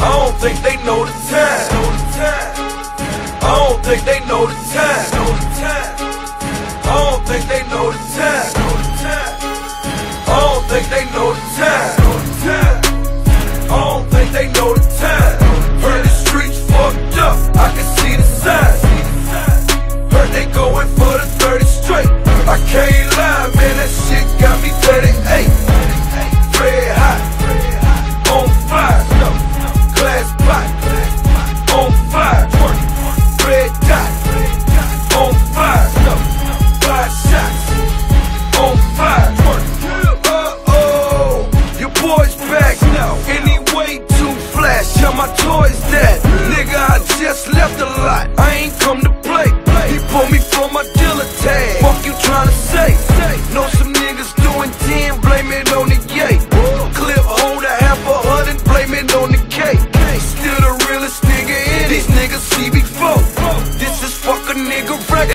I don't think they know the time. I don't think they know the time. I don't think they know the time. I don't think they know the time. I don't think they know the time. Heard the streets fucked up. I can see the signs. Heard they going for the 30 straight. I can't ain't come to play. He pulled me for my dealer tag. Fuck you trying to say? Know some niggas doing 10, blame it on the yay. Clip hold a half a hundred, blame it on the K. Still the realest nigga in it. These niggas see